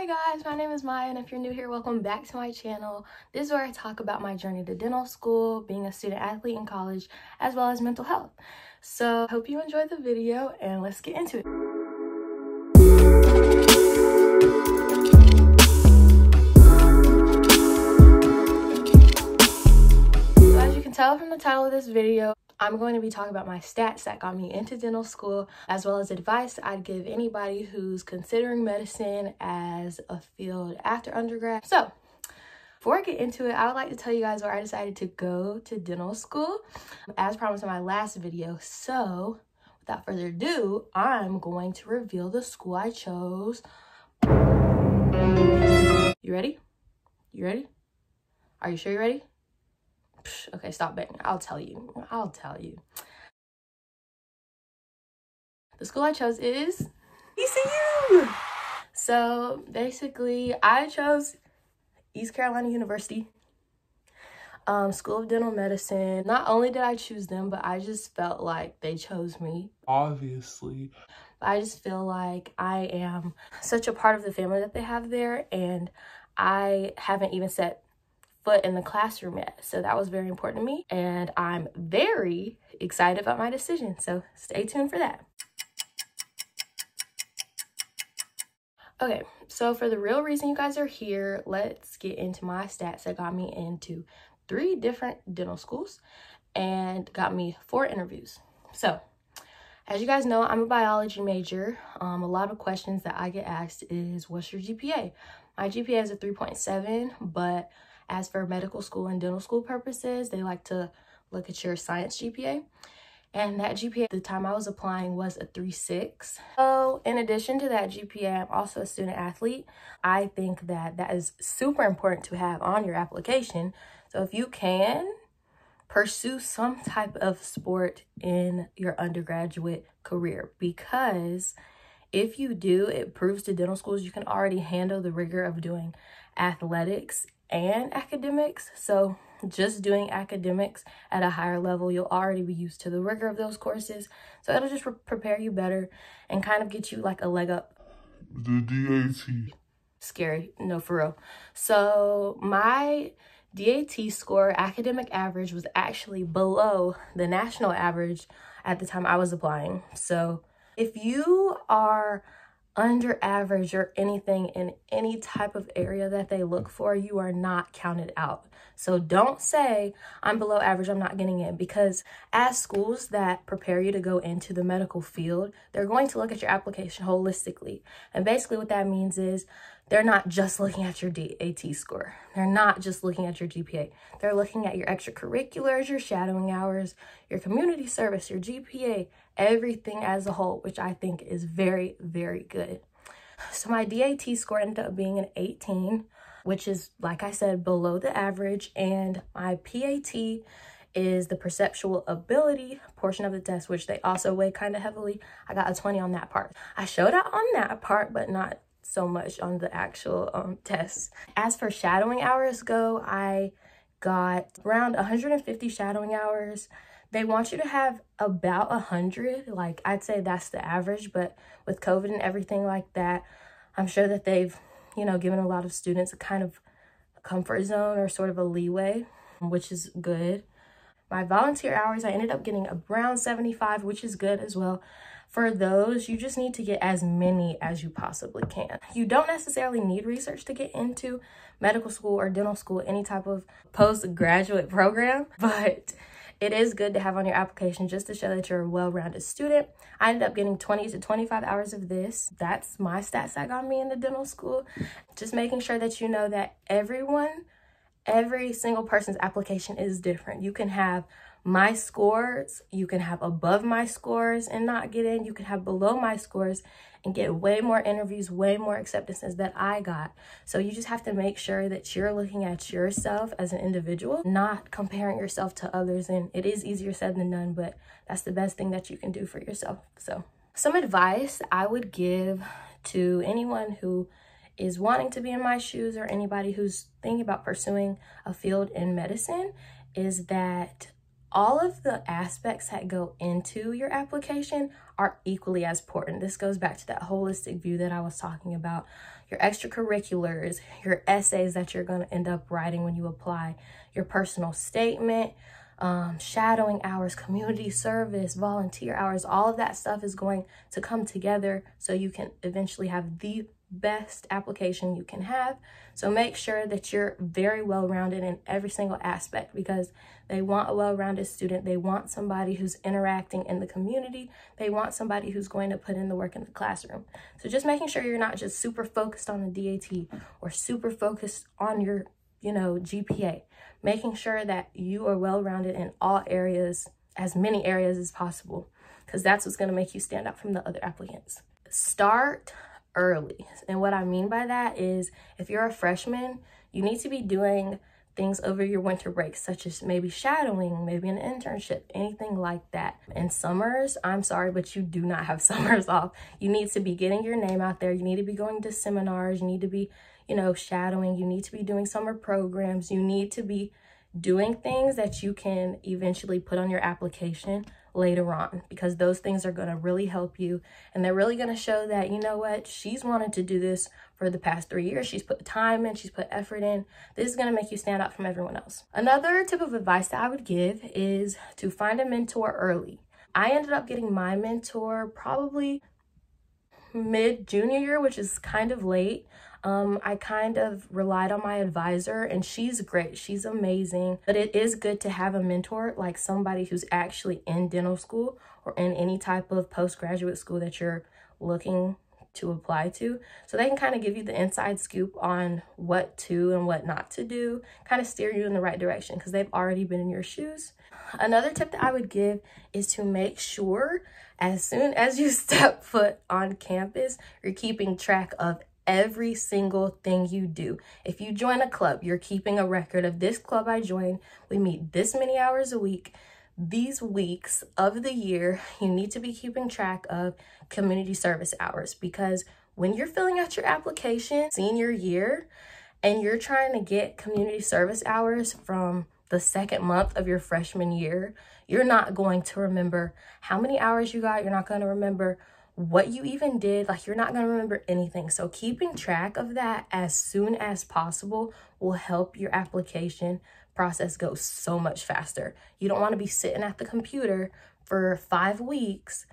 Hi guys, my name is Maya and if you're new here, welcome back to my channel. This is where I talk about my journey to dental school, being a student athlete in college, as well as mental health. So hope you enjoyed the video and let's get into it. As you can tell from the title of this video, I'm going to be talking about my stats that got me into dental school, as well as advice I'd give anybody who's considering medicine as a field after undergrad. So, before I get into it, I would like to tell you guys where I decided to go to dental school, as promised in my last video. So, without further ado, I'm going to reveal the school I chose. You ready? You ready? Are you sure you're ready? Okay, stop betting. I'll tell you. I'll tell you. The school I chose is ECU. So basically, I chose East Carolina University, um, School of Dental Medicine. Not only did I choose them, but I just felt like they chose me. Obviously. I just feel like I am such a part of the family that they have there, and I haven't even set foot in the classroom yet. So that was very important to me. And I'm very excited about my decision. So stay tuned for that. Okay, so for the real reason you guys are here, let's get into my stats that got me into three different dental schools and got me four interviews. So as you guys know, I'm a biology major. Um, a lot of questions that I get asked is, what's your GPA? My GPA is a 3.7, but as for medical school and dental school purposes, they like to look at your science GPA. And that GPA at the time I was applying was a 3.6. So in addition to that GPA, I'm also a student athlete. I think that that is super important to have on your application. So if you can, pursue some type of sport in your undergraduate career because if you do, it proves to dental schools you can already handle the rigor of doing athletics and academics. So just doing academics at a higher level, you'll already be used to the rigor of those courses. So it'll just prepare you better and kind of get you like a leg up. The DAT. Scary. No, for real. So my DAT score, academic average, was actually below the national average at the time I was applying. So if you are under average or anything in any type of area that they look for, you are not counted out. So don't say, I'm below average, I'm not getting in, because as schools that prepare you to go into the medical field, they're going to look at your application holistically. And basically what that means is they're not just looking at your DAT score. They're not just looking at your GPA. They're looking at your extracurriculars, your shadowing hours, your community service, your GPA, everything as a whole, which I think is very, very good. So my DAT score ended up being an 18, which is, like I said, below the average. And my PAT is the perceptual ability portion of the test, which they also weigh kind of heavily. I got a 20 on that part. I showed out on that part, but not so much on the actual um, test. As for shadowing hours go, I got around 150 shadowing hours. They want you to have about a 100. Like, I'd say that's the average, but with COVID and everything like that, I'm sure that they've, you know, given a lot of students a kind of comfort zone or sort of a leeway, which is good. My volunteer hours, I ended up getting around 75, which is good as well. For those, you just need to get as many as you possibly can. You don't necessarily need research to get into medical school or dental school, any type of postgraduate program, but it is good to have on your application just to show that you're a well-rounded student. I ended up getting 20 to 25 hours of this. That's my stats that got me into dental school. Just making sure that you know that everyone, every single person's application is different. You can have my scores. You can have above my scores and not get in. You can have below my scores and get way more interviews, way more acceptances that I got. So you just have to make sure that you're looking at yourself as an individual, not comparing yourself to others. And it is easier said than done, but that's the best thing that you can do for yourself. So some advice I would give to anyone who is wanting to be in my shoes or anybody who's thinking about pursuing a field in medicine is that all of the aspects that go into your application are equally as important. This goes back to that holistic view that I was talking about. your extracurriculars, your essays that you're going to end up writing when you apply, your personal statement, um, shadowing hours, community service, volunteer hours, all of that stuff is going to come together so you can eventually have the best application you can have. So make sure that you're very well rounded in every single aspect because they want a well rounded student. They want somebody who's interacting in the community. They want somebody who's going to put in the work in the classroom. So just making sure you're not just super focused on the DAT or super focused on your, you know, GPA. Making sure that you are well rounded in all areas, as many areas as possible, because that's what's going to make you stand out from the other applicants. Start early. And what I mean by that is if you're a freshman, you need to be doing things over your winter break, such as maybe shadowing, maybe an internship, anything like that. In summers, I'm sorry, but you do not have summers off. You need to be getting your name out there. You need to be going to seminars. You need to be, you know, shadowing. You need to be doing summer programs. You need to be doing things that you can eventually put on your application later on because those things are going to really help you and they're really going to show that you know what she's wanted to do this for the past three years. She's put time in she's put effort in. This is going to make you stand out from everyone else. Another tip of advice that i would give is to find a mentor early. I ended up getting my mentor probably mid junior year which is kind of late um, I kind of relied on my advisor and she's great. She's amazing. But it is good to have a mentor, like somebody who's actually in dental school or in any type of postgraduate school that you're looking to apply to. So they can kind of give you the inside scoop on what to and what not to do, kind of steer you in the right direction because they've already been in your shoes. Another tip that I would give is to make sure as soon as you step foot on campus, you're keeping track of every single thing you do. If you join a club, you're keeping a record of this club I joined. We meet this many hours a week. These weeks of the year, you need to be keeping track of community service hours because when you're filling out your application senior year and you're trying to get community service hours from the second month of your freshman year, you're not going to remember how many hours you got. You're not going to remember what you even did. Like you're not going to remember anything. So keeping track of that as soon as possible will help your application process go so much faster. You don't want to be sitting at the computer for five weeks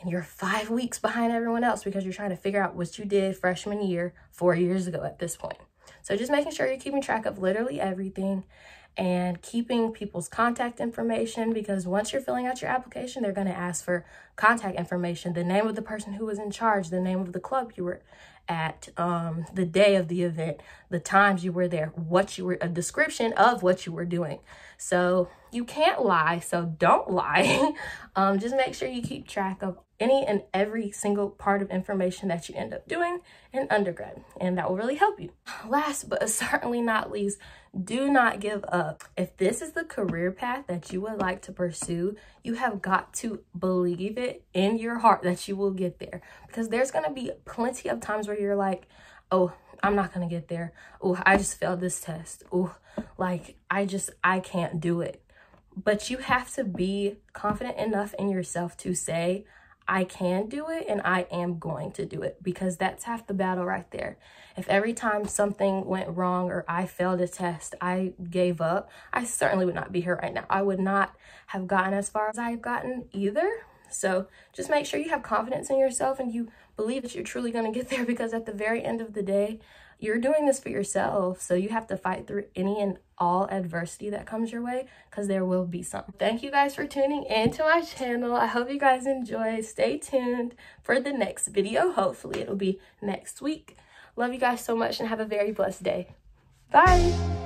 and you're five weeks behind everyone else because you're trying to figure out what you did freshman year, four years ago at this point. So just making sure you're keeping track of literally everything and keeping people's contact information because once you're filling out your application, they're going to ask for contact information, the name of the person who was in charge, the name of the club you were at, um, the day of the event, the times you were there, what you were, a description of what you were doing. So you can't lie, so don't lie. um, just make sure you keep track of any and every single part of information that you end up doing in undergrad, and that will really help you. Last but certainly not least, do not give up. If this is the career path that you would like to pursue, you have got to believe it in your heart that you will get there because there's going to be plenty of times where you're like, oh, I'm not going to get there. Oh, I just failed this test. Oh, like I just, I can't do it. But you have to be confident enough in yourself to say, I can do it and I am going to do it because that's half the battle right there. If every time something went wrong or I failed a test, I gave up, I certainly would not be here right now. I would not have gotten as far as I've gotten either. So just make sure you have confidence in yourself and you believe that you're truly going to get there because at the very end of the day, you're doing this for yourself. So you have to fight through any and all adversity that comes your way because there will be some. Thank you guys for tuning into my channel. I hope you guys enjoy. Stay tuned for the next video. Hopefully it'll be next week. Love you guys so much and have a very blessed day. Bye.